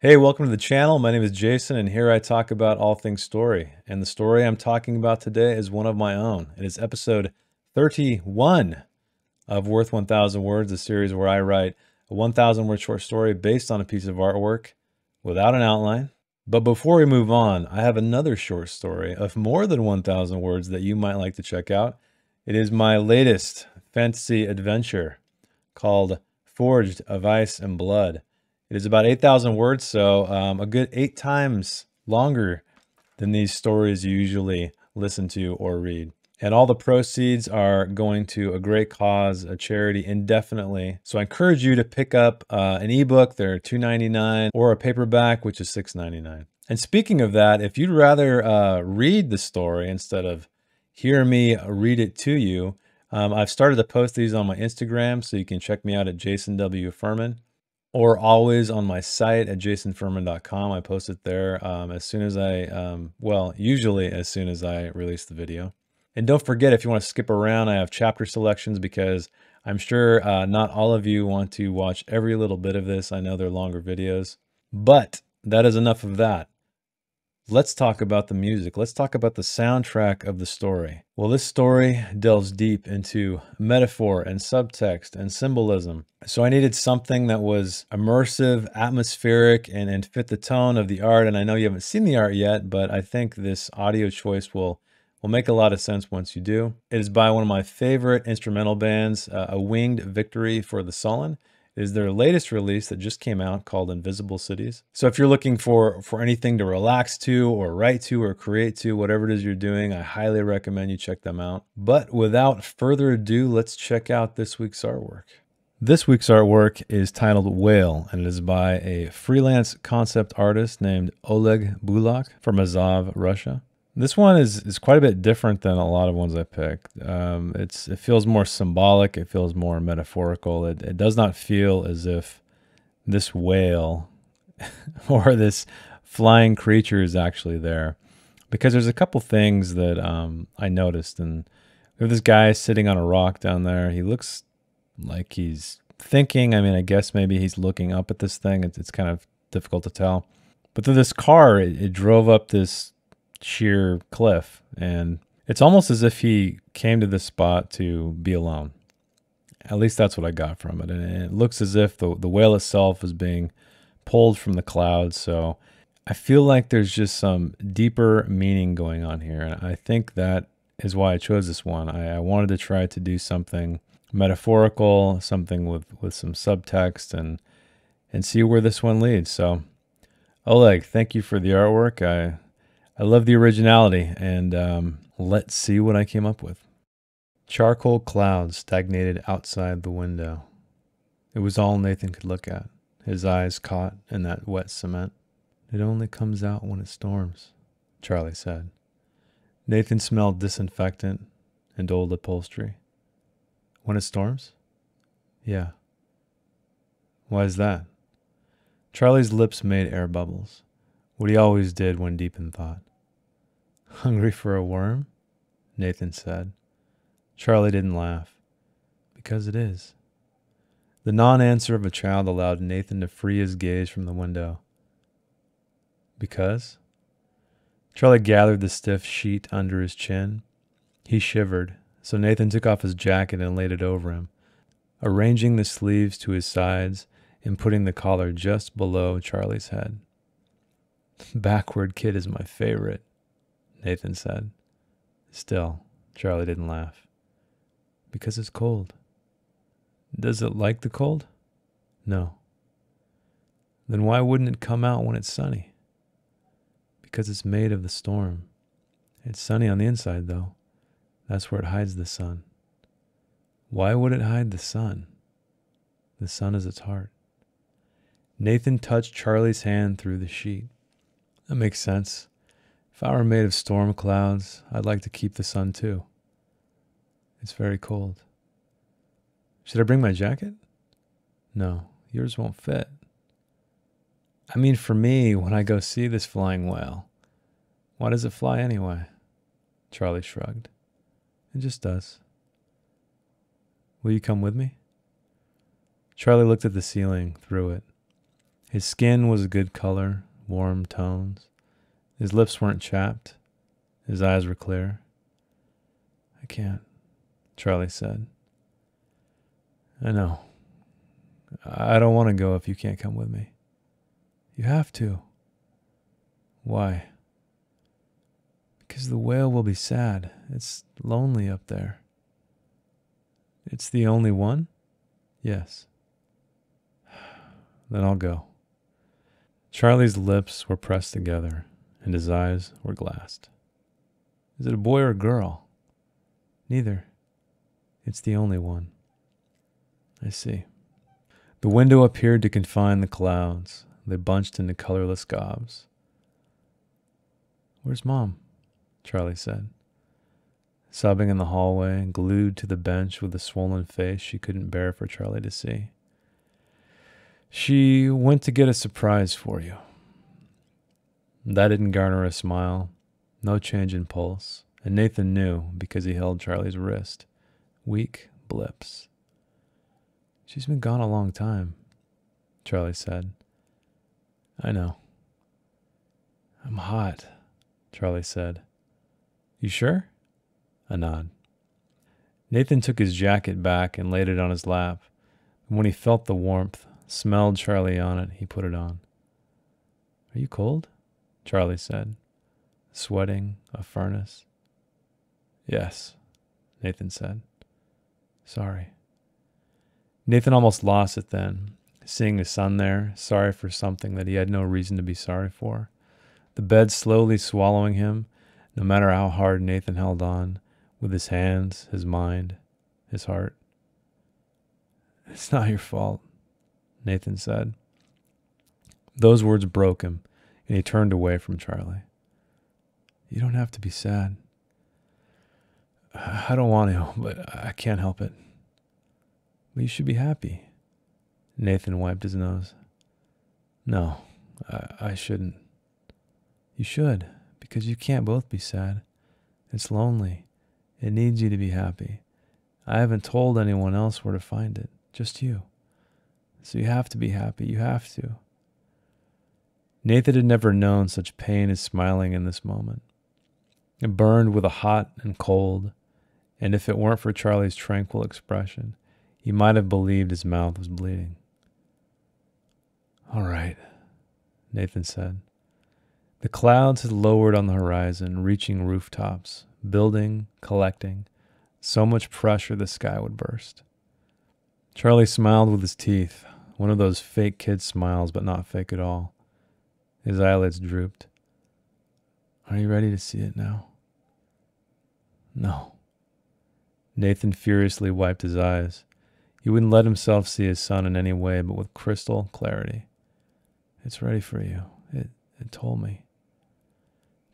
Hey, welcome to the channel. My name is Jason, and here I talk about all things story. And the story I'm talking about today is one of my own. It is episode 31 of Worth 1000 Words, a series where I write a 1000 word short story based on a piece of artwork without an outline. But before we move on, I have another short story of more than 1000 words that you might like to check out. It is my latest fantasy adventure called Forged of Ice and Blood. It is about 8,000 words, so um, a good eight times longer than these stories you usually listen to or read. And all the proceeds are going to a great cause, a charity indefinitely. So I encourage you to pick up uh, an ebook, they're $2.99, or a paperback, which is $6.99. And speaking of that, if you'd rather uh, read the story instead of hear me read it to you, um, I've started to post these on my Instagram, so you can check me out at Jason W. Fuhrman or always on my site at jasonfuhrman.com. I post it there um, as soon as I, um, well, usually as soon as I release the video. And don't forget, if you want to skip around, I have chapter selections because I'm sure uh, not all of you want to watch every little bit of this. I know they're longer videos, but that is enough of that. Let's talk about the music. Let's talk about the soundtrack of the story. Well, this story delves deep into metaphor and subtext and symbolism. So I needed something that was immersive, atmospheric, and, and fit the tone of the art. And I know you haven't seen the art yet, but I think this audio choice will will make a lot of sense once you do. It is by one of my favorite instrumental bands, uh, A Winged Victory for the Sullen is their latest release that just came out called Invisible Cities. So if you're looking for for anything to relax to or write to or create to, whatever it is you're doing, I highly recommend you check them out. But without further ado, let's check out this week's artwork. This week's artwork is titled Whale and it is by a freelance concept artist named Oleg Bulakh from Azov, Russia. This one is, is quite a bit different than a lot of ones I picked. Um, it's it feels more symbolic. It feels more metaphorical. It, it does not feel as if this whale or this flying creature is actually there, because there's a couple things that um, I noticed. And we have this guy sitting on a rock down there. He looks like he's thinking. I mean, I guess maybe he's looking up at this thing. It's, it's kind of difficult to tell. But then this car, it, it drove up this sheer cliff. And it's almost as if he came to this spot to be alone. At least that's what I got from it. And it looks as if the, the whale itself is being pulled from the clouds. So I feel like there's just some deeper meaning going on here. And I think that is why I chose this one. I, I wanted to try to do something metaphorical, something with, with some subtext and and see where this one leads. So Oleg, thank you for the artwork. I I love the originality, and um, let's see what I came up with. Charcoal clouds stagnated outside the window. It was all Nathan could look at, his eyes caught in that wet cement. It only comes out when it storms, Charlie said. Nathan smelled disinfectant and old upholstery. When it storms? Yeah. Why is that? Charlie's lips made air bubbles, what he always did when deep in thought. Hungry for a worm? Nathan said. Charlie didn't laugh. Because it is. The non answer of a child allowed Nathan to free his gaze from the window. Because? Charlie gathered the stiff sheet under his chin. He shivered, so Nathan took off his jacket and laid it over him, arranging the sleeves to his sides and putting the collar just below Charlie's head. Backward kid is my favorite, Nathan said. Still, Charlie didn't laugh. Because it's cold. Does it like the cold? No. Then why wouldn't it come out when it's sunny? Because it's made of the storm. It's sunny on the inside, though. That's where it hides the sun. Why would it hide the sun? The sun is its heart. Nathan touched Charlie's hand through the sheet. That makes sense. If I were made of storm clouds, I'd like to keep the sun too. It's very cold. Should I bring my jacket? No, yours won't fit. I mean, for me, when I go see this flying whale, why does it fly anyway? Charlie shrugged. It just does. Will you come with me? Charlie looked at the ceiling through it. His skin was a good color, warm tones. His lips weren't chapped. His eyes were clear. I can't, Charlie said. I know. I don't want to go if you can't come with me. You have to. Why? Because the whale will be sad. It's lonely up there. It's the only one? Yes. Then I'll go. Charlie's lips were pressed together and his eyes were glassed. Is it a boy or a girl? Neither. It's the only one. I see. The window appeared to confine the clouds. They bunched into colorless gobs. Where's Mom? Charlie said. Sobbing in the hallway, glued to the bench with a swollen face she couldn't bear for Charlie to see. She went to get a surprise for you. That didn't garner a smile, no change in pulse, and Nathan knew because he held Charlie's wrist. Weak blips. She's been gone a long time, Charlie said. I know. I'm hot, Charlie said. You sure? A nod. Nathan took his jacket back and laid it on his lap. And when he felt the warmth, smelled Charlie on it, he put it on. Are you cold? Charlie said, sweating a furnace. Yes, Nathan said. Sorry. Nathan almost lost it then, seeing his son there, sorry for something that he had no reason to be sorry for. The bed slowly swallowing him, no matter how hard Nathan held on, with his hands, his mind, his heart. It's not your fault, Nathan said. Those words broke him, and he turned away from Charlie. You don't have to be sad. I don't want to, but I can't help it. But you should be happy. Nathan wiped his nose. No, I, I shouldn't. You should, because you can't both be sad. It's lonely. It needs you to be happy. I haven't told anyone else where to find it, just you. So you have to be happy. You have to. Nathan had never known such pain as smiling in this moment. It burned with a hot and cold, and if it weren't for Charlie's tranquil expression, he might have believed his mouth was bleeding. All right, Nathan said. The clouds had lowered on the horizon, reaching rooftops, building, collecting, so much pressure the sky would burst. Charlie smiled with his teeth, one of those fake kid smiles, but not fake at all. His eyelids drooped. Are you ready to see it now? No. Nathan furiously wiped his eyes. He wouldn't let himself see his son in any way but with crystal clarity. It's ready for you. It, it told me.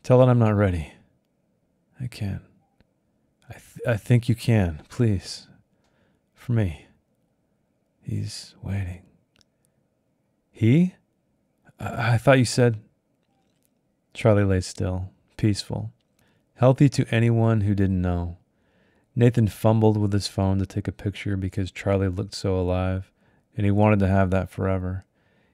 Tell it I'm not ready. I can. I, th- I think you can. Please. For me. He's waiting. He? I, thought you said. Charlie lay still, peaceful, healthy to anyone who didn't know. Nathan fumbled with his phone to take a picture because Charlie looked so alive, and he wanted to have that forever.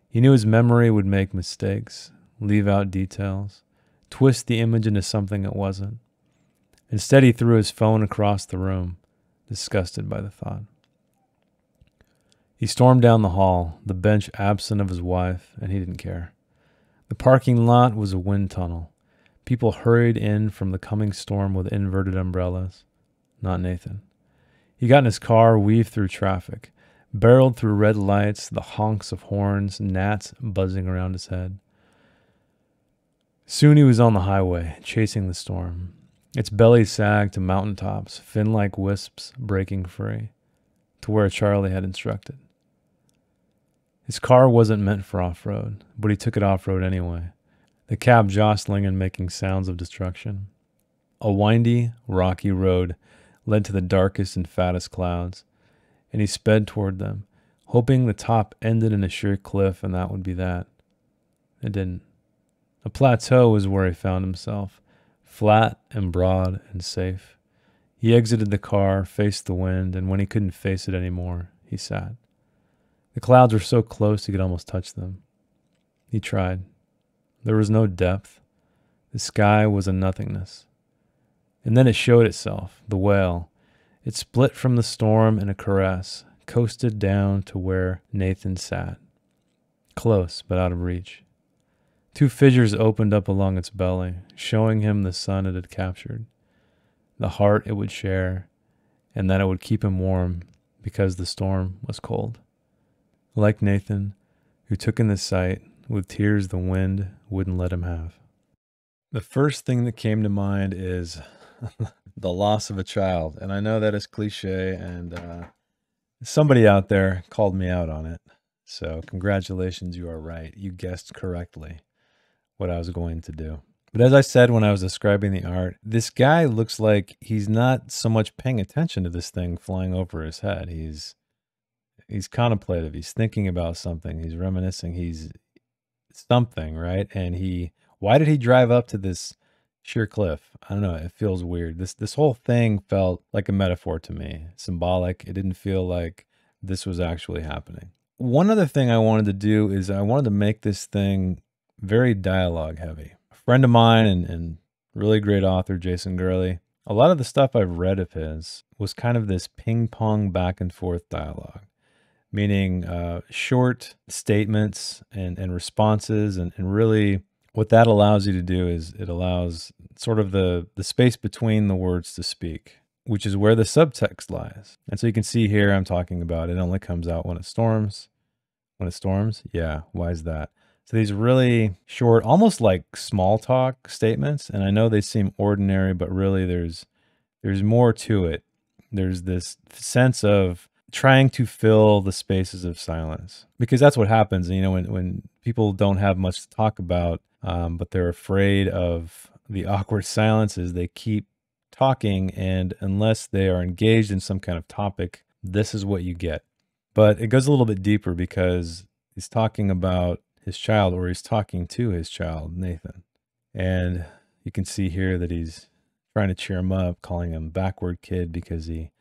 He knew his memory would make mistakes, leave out details, twist the image into something it wasn't. Instead, he threw his phone across the room, disgusted by the thought. He stormed down the hall, the bench absent of his wife, and he didn't care. The parking lot was a wind tunnel. People hurried in from the coming storm with inverted umbrellas not Nathan. He got in his car, weaved through traffic, barreled through red lights, the honks of horns, gnats buzzing around his head. Soon he was on the highway, chasing the storm. Its belly sagged to mountain tops, fin like wisps breaking free, to where Charlie had instructed. His car wasn't meant for off road, but he took it off road anyway, the cab jostling and making sounds of destruction. A windy, rocky road led to the darkest and fattest clouds, and he sped toward them, hoping the top ended in a sheer cliff and that would be that. It didn't. A plateau was where he found himself, flat and broad and safe. He exited the car, faced the wind, and when he couldn't face it anymore, he sat. The clouds were so close he could almost touch them. He tried. There was no depth. The sky was a nothingness. And then it showed itself, the whale. It split from the storm in a caress, coasted down to where Nathan sat, close but out of reach. Two fissures opened up along its belly, showing him the sun it had captured, the heart it would share, and that it would keep him warm because the storm was cold. Like Nathan, who took in the sight with tears the wind wouldn't let him have. The first thing that came to mind is the loss of a child. And I know that is cliche, and uh, somebody out there called me out on it. So, congratulations, you are right. You guessed correctly what I was going to do. But as I said when I was describing the art, this guy looks like he's not so much paying attention to this thing flying over his head. He's he's contemplative. He's thinking about something. He's reminiscing. He's something, right? And he why did he drive up to this sheer cliff? I don't know. It feels weird. This this whole thing felt like a metaphor to me, symbolic. It didn't feel like this was actually happening. One other thing I wanted to do is I wanted to make this thing very dialogue heavy. A friend of mine and, and really great author, Jason Gurley, a lot of the stuff I've read of his was kind of this ping pong back and forth dialogue meaning uh, short statements and, and responses. And, and really, what that allows you to do is it allows sort of the, the space between the words to speak, which is where the subtext lies. And so you can see here, I'm talking about it only comes out when it storms. When it storms, yeah, why is that? So these really short, almost like small talk statements, and I know they seem ordinary, but really there's there's more to it. There's this sense of trying to fill the spaces of silence. Because that's what happens you know when, when people don't have much to talk about um, but they're afraid of the awkward silences they keep talking and unless they are engaged in some kind of topic this is what you get. But it goes a little bit deeper because he's talking about his child or he's talking to his child nathan. And you can see here that he's trying to cheer him up calling him backward kid because he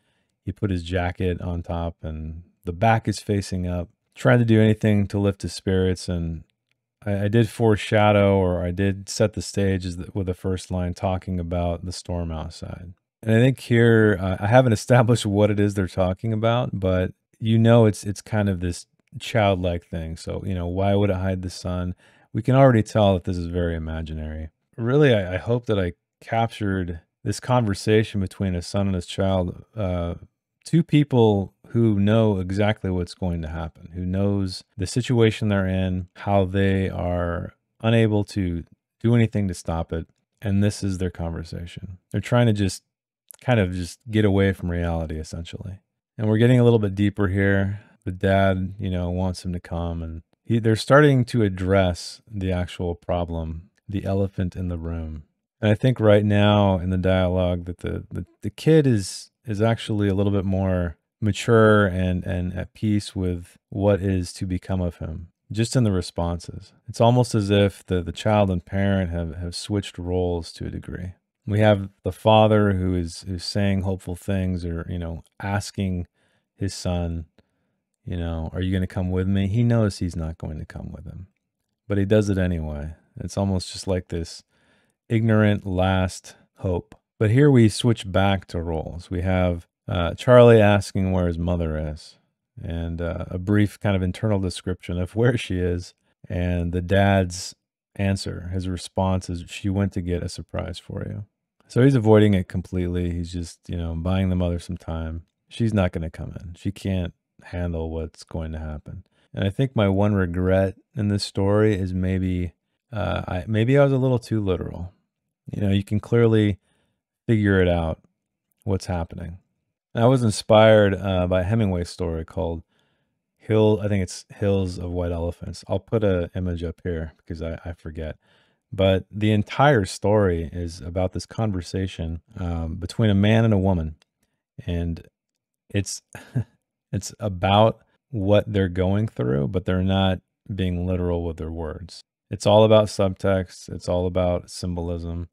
he put his jacket on top and the back is facing up. Trying to do anything to lift his spirits. And I, I did foreshadow or I did set the stage with the first line talking about the storm outside. And I think here uh, I haven't established what it is they're talking about, but you know it's it's kind of this childlike thing. So you know why would it hide the sun? We can already tell that this is very imaginary. Really, I, I hope that I captured this conversation between a son and his child uh, two people who know exactly what's going to happen, who knows the situation they're in, how they are unable to do anything to stop it, and this is their conversation. They're trying to just kind of just get away from reality essentially. And we're getting a little bit deeper here. The dad, you know, wants him to come and he, they're starting to address the actual problem, the elephant in the room. And I think right now in the dialogue that the, the, the kid is is actually a little bit more mature and and at peace with what is to become of him just in the responses. It's almost as if the the child and parent have have switched roles to a degree. We have the father who is is saying hopeful things or you know asking his son you know are you going to come with me? He knows he's not going to come with him but he does it anyway. It's almost just like this ignorant last hope but here we switch back to roles. We have uh, Charlie asking where his mother is, and uh, a brief kind of internal description of where she is, and the dad's answer. His response is, She went to get a surprise for you. So he's avoiding it completely. He's just, you know, buying the mother some time. She's not going to come in. She can't handle what's going to happen. And I think my one regret in this story is maybe, uh, I maybe I was a little too literal. You know, you can clearly figure it out what's happening. And I was inspired uh, by a Hemingway story called Hill. I think it's Hills of White Elephants. I'll put an image up here because I, I forget. But the entire story is about this conversation um, between a man and a woman, and it's it's about what they're going through, but they're not being literal with their words. It's all about subtext. It's all about symbolism.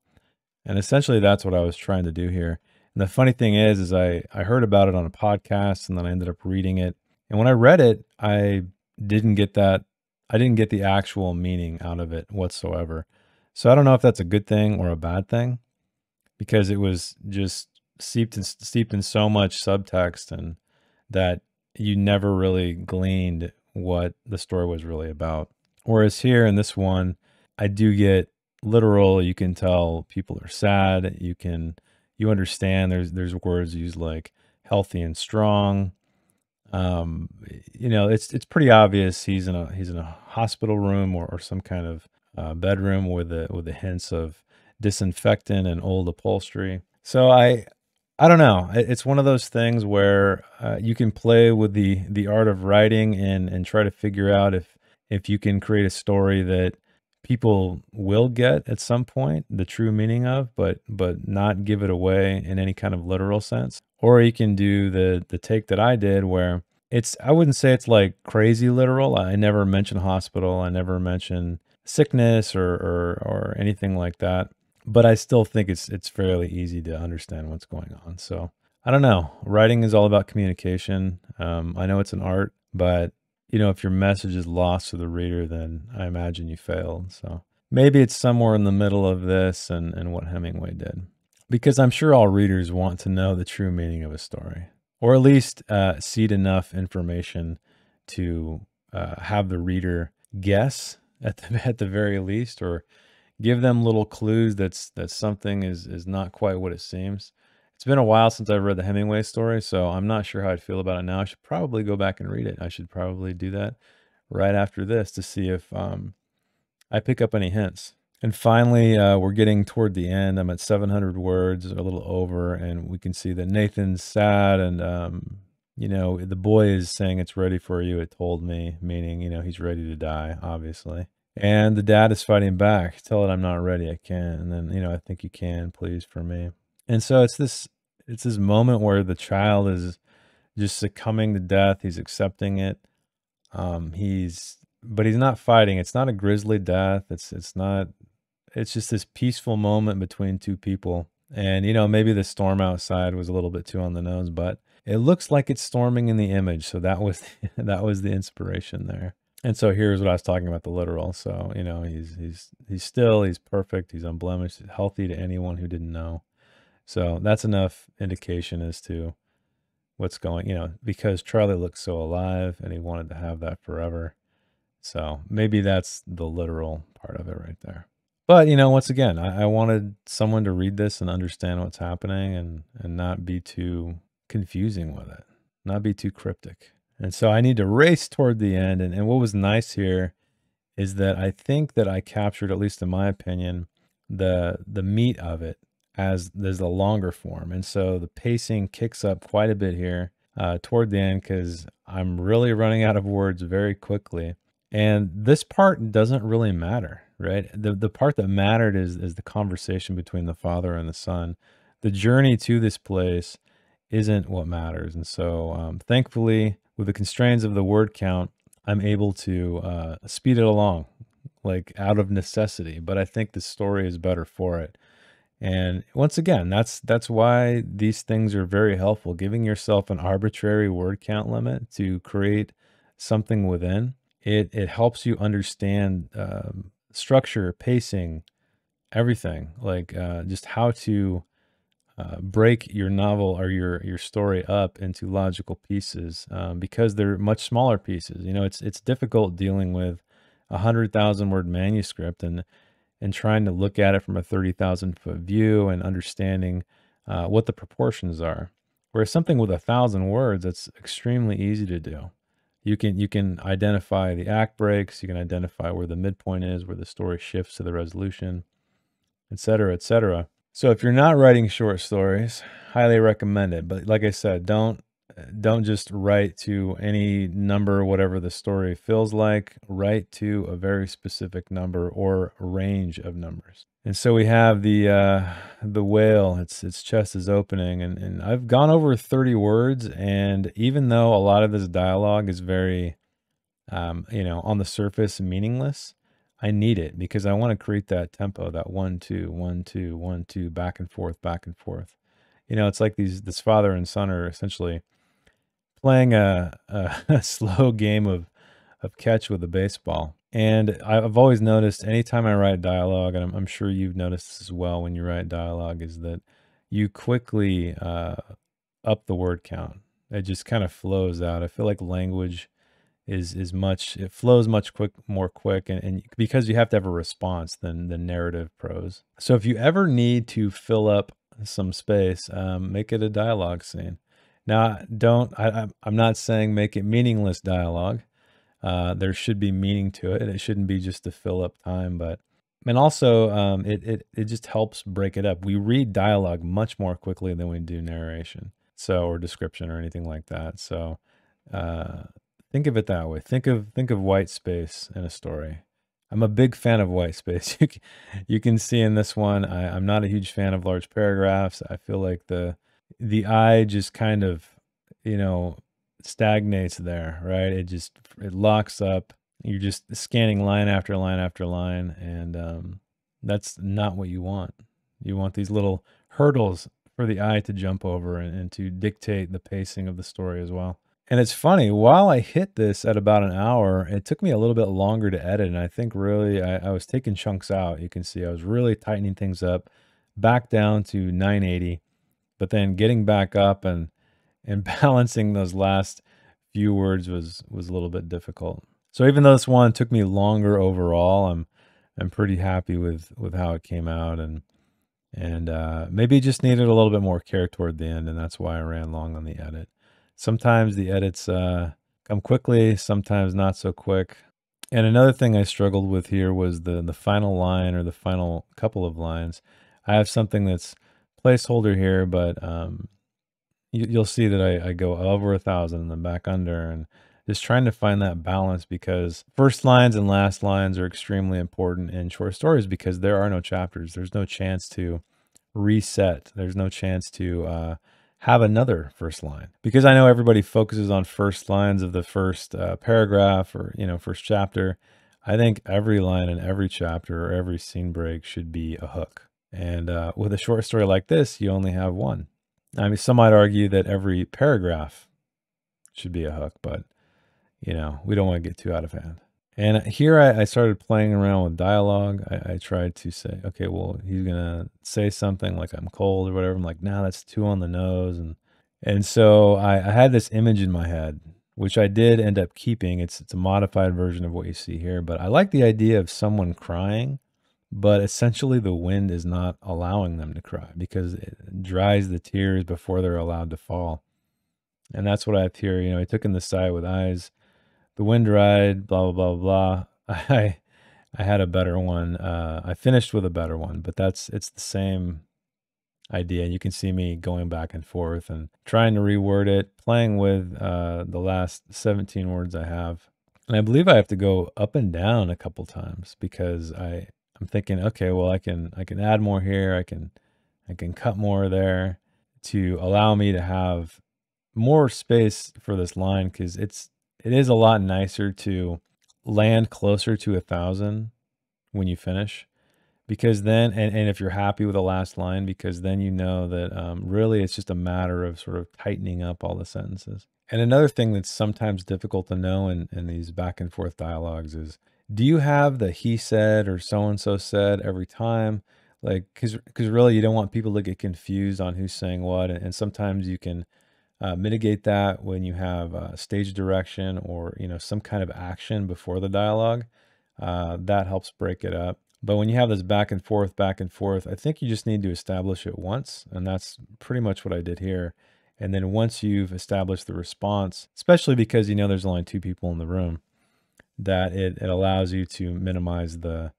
And essentially that's what I was trying to do here. And the funny thing is, is I, I heard about it on a podcast and then I ended up reading it. And when I read it, I didn't get that I didn't get the actual meaning out of it whatsoever. So I don't know if that's a good thing or a bad thing because it was just steeped in steeped in so much subtext and that you never really gleaned what the story was really about. Whereas here in this one, I do get literal. You can tell people are sad. You can you understand. There's there's words used like healthy and strong. Um, you know, it's it's pretty obvious he's in a he's in a hospital room or, or some kind of uh, bedroom with the with the hints of disinfectant and old upholstery. So I I don't know. It's one of those things where uh, you can play with the the art of writing and and try to figure out if if you can create a story that people will get at some point the true meaning of, but but not give it away in any kind of literal sense. Or you can do the the take that I did where it's I wouldn't say it's like crazy literal. I never mention hospital. I never mention sickness or or, or anything like that but I still think it's it's fairly easy to understand what's going on. So I don't know. Writing is all about communication. Um, I know it's an art, but you know, if your message is lost to the reader, then I imagine you failed. So maybe it's somewhere in the middle of this and, and what Hemingway did. Because I'm sure all readers want to know the true meaning of a story, or at least uh, seed enough information to uh, have the reader guess at the, at the very least, or give them little clues that's that something is is not quite what it seems. It's been a while since I've read the Hemingway story, so I'm not sure how I'd feel about it now. I should probably go back and read it. I should probably do that right after this to see if um, I pick up any hints. And finally, uh, we're getting toward the end. I'm at 700 words, a little over, and we can see that Nathan's sad, and um, you know the boy is saying it's ready for you. It told me, meaning you know he's ready to die, obviously. And the dad is fighting back. Tell it I'm not ready. I can't. And then, you know, I think you can, please, for me. And so it's this it's this moment where the child is just succumbing to death. He's accepting it. Um, he's but he's not fighting. It's not a grisly death. It's it's not it's just this peaceful moment between two people. And you know, maybe the storm outside was a little bit too on the nose, but it looks like it's storming in the image. So that was that was the inspiration there. And so here's what I was talking about the literal. So, you know, he's he's he's still he's perfect, he's unblemished, healthy to anyone who didn't know. So that's enough indication as to what's going, you know, because Charlie looks so alive and he wanted to have that forever. So maybe that's the literal part of it right there. But, you know, once again, I, I wanted someone to read this and understand what's happening and and not be too confusing with it, not be too cryptic. And so I need to race toward the end. And, and what was nice here is that I think that I captured, at least in my opinion, the the meat of it as there's a longer form. And so the pacing kicks up quite a bit here uh, toward the end because I'm really running out of words very quickly. And this part doesn't really matter, right? The the part that mattered is is the conversation between the father and the son. The journey to this place isn't what matters. And so um, thankfully, with the constraints of the word count, I'm able to uh, speed it along, like out of necessity. But I think the story is better for it. And once again, that's that's why these things are very helpful. Giving yourself an arbitrary word count limit to create something within it. It helps you understand um, structure, pacing, everything. Like uh, just how to uh, break your novel or your your story up into logical pieces um, because they're much smaller pieces. You know, it's it's difficult dealing with a hundred thousand word manuscript and and trying to look at it from a thirty thousand foot view and understanding uh, what the proportions are. Whereas something with a thousand words, it's extremely easy to do. You can you can identify the act breaks. You can identify where the midpoint is, where the story shifts to the resolution, et cetera, et cetera. So if you're not writing short stories, highly recommend it. But like I said, don't don't just write to any number, whatever the story feels like. Write to a very specific number or range of numbers. And so we have the uh, the whale. Its its chest is opening, and and I've gone over 30 words. And even though a lot of this dialogue is very, um, you know, on the surface meaningless, I need it because I want to create that tempo, that one, two, one, two, one, two, back and forth, back and forth. You know, it's like these this father and son are essentially playing a, a, a slow game of of catch with a baseball. And I've always noticed anytime I write dialogue, and I'm, I'm sure you've noticed this as well when you write dialogue, is that you quickly uh, up the word count. It just kind of flows out. I feel like language is is much it flows much quick more quick and, and because you have to have a response than the narrative prose. So if you ever need to fill up some space, um, make it a dialogue scene. Now, don't I, I'm not saying make it meaningless dialogue. Uh, there should be meaning to it. It shouldn't be just to fill up time, but and also um, it, it it just helps break it up. We read dialogue much more quickly than we do narration, so or description or anything like that. So uh, think of it that way. Think of think of white space in a story. I'm a big fan of white space. You can, you can see in this one, I, I'm not a huge fan of large paragraphs. I feel like the the eye just kind of, you know, stagnates there, right? It just it locks up. You're just scanning line after line after line, and um, that's not what you want. You want these little hurdles for the eye to jump over and, and to dictate the pacing of the story as well. And it's funny, while I hit this at about an hour, it took me a little bit longer to edit. And I think really I, I was taking chunks out. You can see I was really tightening things up back down to 980, but then getting back up and and balancing those last few words was was a little bit difficult. So even though this one took me longer overall, I'm I'm pretty happy with with how it came out and and uh, maybe just needed a little bit more care toward the end, and that's why I ran long on the edit sometimes the edits uh, come quickly, sometimes not so quick. And another thing I struggled with here was the the final line or the final couple of lines. I have something that's placeholder here, but um, you, will see that I, I go over a thousand and then back under, and just trying to find that balance because first lines and last lines are extremely important in short stories because there are no chapters. There's no chance to reset. There's no chance to uh, have another first line because I know everybody focuses on first lines of the first uh, paragraph or you know first chapter. I think every line in every chapter or every scene break should be a hook. And uh, with a short story like this, you only have one. I mean, some might argue that every paragraph should be a hook, but you know, we don't want to get too out of hand. And here I, I started playing around with dialogue. I, I, tried to say, okay, well, he's gonna say something like I'm cold or whatever. I'm like, nah, that's too on the nose. And and so I, I had this image in my head, which I did end up keeping. It's it's a modified version of what you see here, but I like the idea of someone crying, but essentially the wind is not allowing them to cry because it dries the tears before they're allowed to fall. And that's what I have here. You know, he took in the side with eyes the wind dried, blah blah blah blah. I I had a better one. Uh, I finished with a better one, but that's it's the same idea. You can see me going back and forth and trying to reword it, playing with uh, the last 17 words I have. And I believe I have to go up and down a couple times because I I'm thinking, okay, well I can I can add more here. I can I can cut more there to allow me to have more space for this line because it's it is a lot nicer to land closer to a thousand when you finish because then and, and if you're happy with the last line because then you know that um, really it's just a matter of sort of tightening up all the sentences and another thing that's sometimes difficult to know in, in these back and forth dialogues is do you have the he said or so and so said every time like because because really you don't want people to get confused on who's saying what and, and sometimes you can uh, mitigate that when you have uh, stage direction or you know some kind of action before the dialogue. Uh, that helps break it up. But when you have this back and forth, back and forth, I think you just need to establish it once, and that's pretty much what I did here. And then once you've established the response, especially because you know there's only two people in the room, that it, it allows you to minimize the,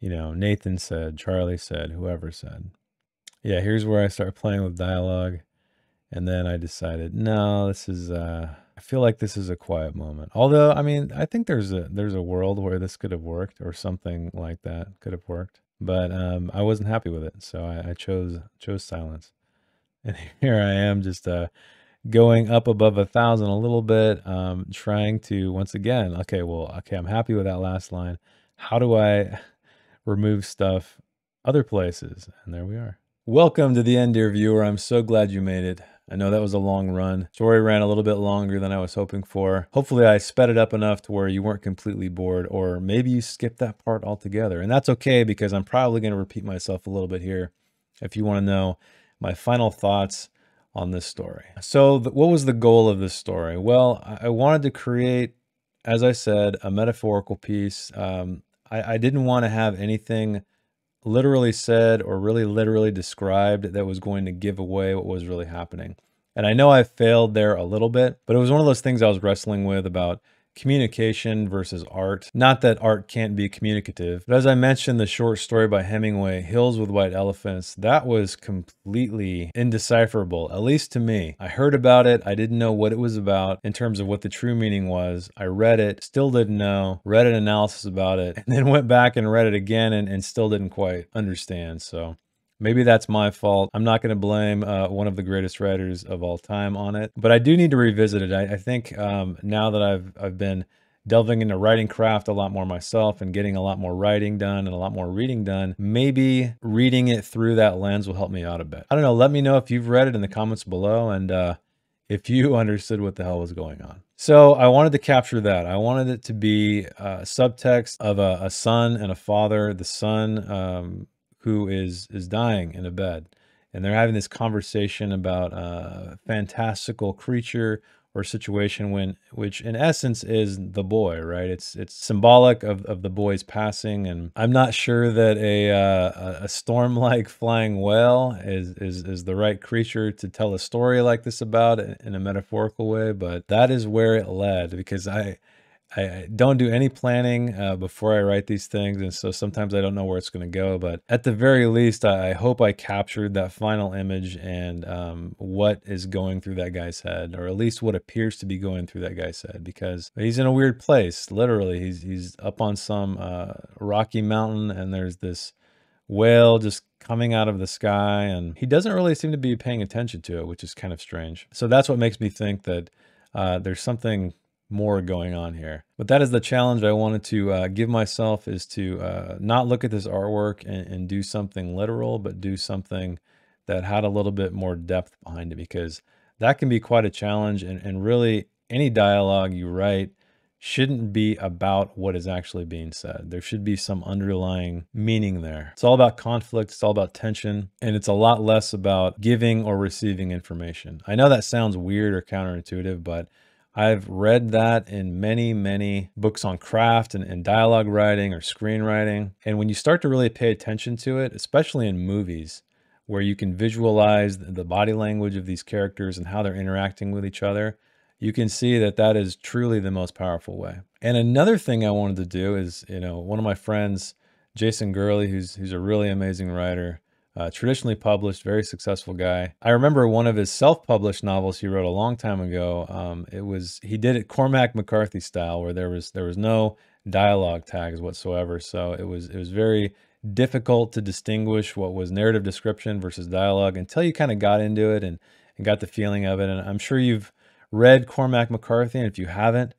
you know, Nathan said, Charlie said, whoever said. Yeah, here's where I start playing with dialogue. And then I decided, no, this is uh I feel like this is a quiet moment. Although, I mean, I think there's a there's a world where this could have worked or something like that could have worked. But um I wasn't happy with it. So I, I chose chose silence. And here I am just uh going up above a thousand a little bit, um, trying to once again, okay, well, okay, I'm happy with that last line. How do I remove stuff other places? And there we are. Welcome to the end, dear viewer. I'm so glad you made it. I know that was a long run. Story ran a little bit longer than I was hoping for. Hopefully I sped it up enough to where you weren't completely bored or maybe you skipped that part altogether. And that's okay because I'm probably going to repeat myself a little bit here if you want to know my final thoughts on this story. So what was the goal of this story? Well, I wanted to create, as I said, a metaphorical piece. Um, I, I didn't want to have anything literally said or really literally described that was going to give away what was really happening. And I know I failed there a little bit, but it was one of those things I was wrestling with about communication versus art. Not that art can't be communicative, but as I mentioned, the short story by Hemingway, Hills with White Elephants, that was completely indecipherable, at least to me. I heard about it. I didn't know what it was about in terms of what the true meaning was. I read it, still didn't know, read an analysis about it, and then went back and read it again and, and still didn't quite understand. So Maybe that's my fault. I'm not going to blame uh, one of the greatest writers of all time on it, but I do need to revisit it. I, I think um, now that I've I've been delving into writing craft a lot more myself and getting a lot more writing done and a lot more reading done, maybe reading it through that lens will help me out a bit. I don't know. Let me know if you've read it in the comments below and uh, if you understood what the hell was going on. So I wanted to capture that. I wanted it to be a subtext of a, a son and a father. The son um, who is is dying in a bed, and they're having this conversation about a fantastical creature or situation when which in essence is the boy right? It's it's symbolic of, of the boy's passing. And i'm not sure that a uh, a storm like flying whale is, is is the right creature to tell a story like this about in a metaphorical way but that is where it led because i I don't do any planning uh, before I write these things, and so sometimes I don't know where it's going to go. But at the very least, I, hope I captured that final image and um, what is going through that guy's head, or at least what appears to be going through that guy's head, because he's in a weird place. Literally, he's he's up on some uh, rocky mountain, and there's this whale just coming out of the sky, and he doesn't really seem to be paying attention to it, which is kind of strange. So that's what makes me think that uh, there's something more going on here. But that is the challenge I wanted to uh, give myself is to uh, not look at this artwork and, and, do something literal, but do something that had a little bit more depth behind it because that can be quite a challenge. And, and really, any dialogue you write shouldn't be about what is actually being said. There should be some underlying meaning there. It's all about conflict, it's all about tension, and it's a lot less about giving or receiving information. I know that sounds weird or counterintuitive, but I've read that in many, many books on craft and, and, dialogue writing or screenwriting. And when you start to really pay attention to it, especially in movies, where you can visualize the body language of these characters and how they're interacting with each other, you can see that that is truly the most powerful way. And another thing I wanted to do is, you know, one of my friends, Jason Gurley, who's, who's a really amazing writer, uh, traditionally published, very successful guy. I remember one of his self-published novels he wrote a long time ago. Um, it was he did it Cormac McCarthy style, where there was there was no dialogue tags whatsoever. So it was it was very difficult to distinguish what was narrative description versus dialogue until you kind of got into it and, and got the feeling of it. And I'm sure you've read Cormac McCarthy, and if you haven't,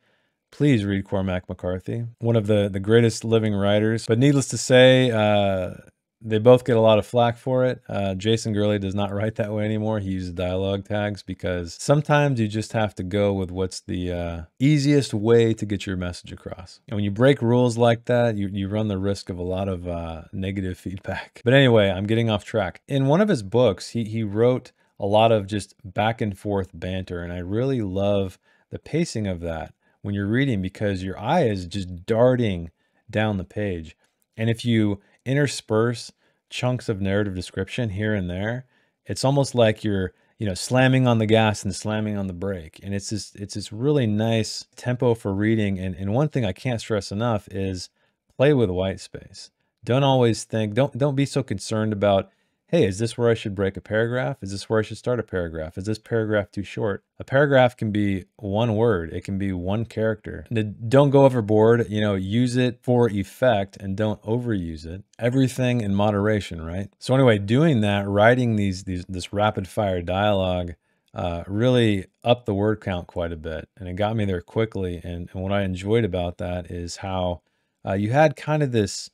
please read Cormac McCarthy, one of the the greatest living writers. But needless to say, uh, they both get a lot of flack for it. Uh, Jason Gurley does not write that way anymore. He uses dialogue tags because sometimes you just have to go with what's the uh, easiest way to get your message across. And when you break rules like that, you, you run the risk of a lot of uh, negative feedback. But anyway, I'm getting off track. In one of his books, he, he wrote a lot of just back and forth banter. And I really love the pacing of that when you're reading because your eye is just darting down the page. And if you intersperse chunks of narrative description here and there, it's almost like you're you know slamming on the gas and slamming on the brake. And it's this it's this really nice tempo for reading. And, and one thing i can't stress enough is play with white space. Don't always think don't don't be so concerned about hey, is this where I should break a paragraph? Is this where I should start a paragraph? Is this paragraph too short? A paragraph can be one word. It can be one character. Don't go overboard, you know, use it for effect and don't overuse it. Everything in moderation, right? So anyway, doing that, writing these, these this rapid fire dialogue uh, really upped the word count quite a bit and it got me there quickly. And, and what I enjoyed about that is how uh, you had kind of this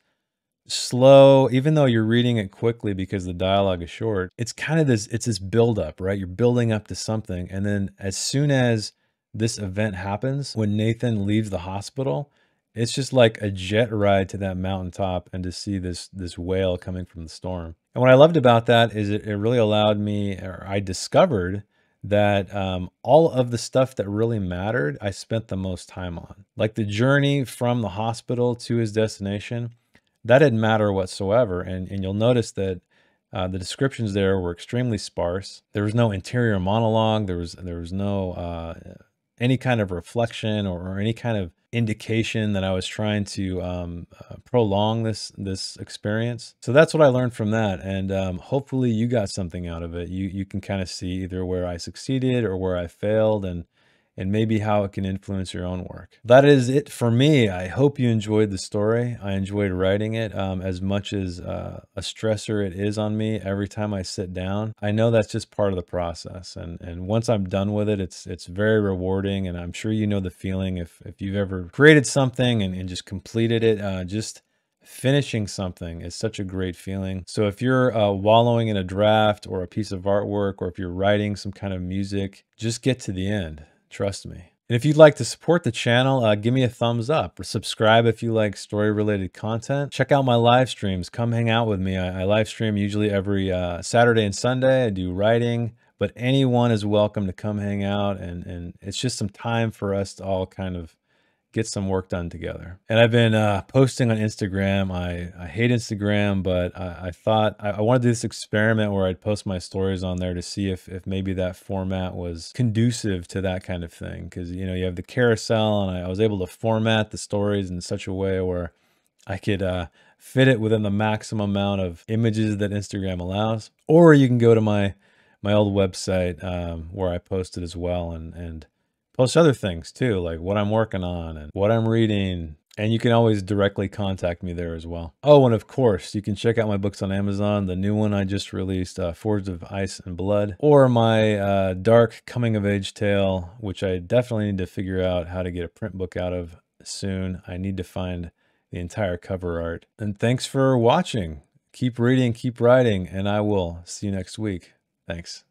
slow, even though you're reading it quickly because the dialogue is short, it's kind of this, it's this buildup, right? You're building up to something. And then as soon as this event happens, when Nathan leaves the hospital, it's just like a jet ride to that mountaintop and to see this this whale coming from the storm. And what I loved about that is it, it really allowed me, or I discovered that um, all of the stuff that really mattered, I spent the most time on. Like the journey from the hospital to his destination, that didn't matter whatsoever. And, and you'll notice that uh, the descriptions there were extremely sparse. There was no interior monologue. There was there was no uh, any kind of reflection or, or, any kind of indication that I was trying to um, uh, prolong this this experience. So that's what I learned from that, and um, hopefully you got something out of it. You you can kind of see either where I succeeded or where I failed, and and maybe how it can influence your own work. That is it for me. I hope you enjoyed the story. I enjoyed writing it um, as much as uh, a stressor it is on me every time I sit down. I know that's just part of the process. And, and once I'm done with it, it's, it's very rewarding. And I'm sure you know the feeling if, if you've ever created something and, and just completed it, uh, just finishing something is such a great feeling. So if you're uh, wallowing in a draft or a piece of artwork, or if you're writing some kind of music, just get to the end. Trust me. And if you'd like to support the channel, uh, give me a thumbs up or subscribe if you like story related content. Check out my live streams. Come hang out with me. I, I live stream usually every uh, Saturday and Sunday. I do writing, but anyone is welcome to come hang out. And, and it's just some time for us to all kind of get some work done together. And I've been uh, posting on Instagram. I, I hate Instagram, but I, I thought I, I wanted to do this experiment where I'd post my stories on there to see if, if maybe that format was conducive to that kind of thing. Because, you know, you have the carousel and I, I was able to format the stories in such a way where I could uh, fit it within the maximum amount of images that Instagram allows. Or you can go to my my old website um, where I posted as well and and Plus other things too, like what I'm working on and what I'm reading. And you can always directly contact me there as well. Oh, and of course, you can check out my books on Amazon. The new one I just released, uh, Forged of Ice and Blood, or my uh, dark coming of age tale, which I definitely need to figure out how to get a print book out of soon. I need to find the entire cover art. And thanks for watching. Keep reading, keep writing, and I will see you next week. Thanks.